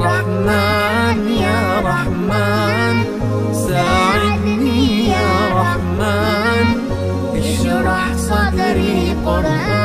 رحمن يا رحمن ساعدني يا رحمن اشرح صدري قرآن.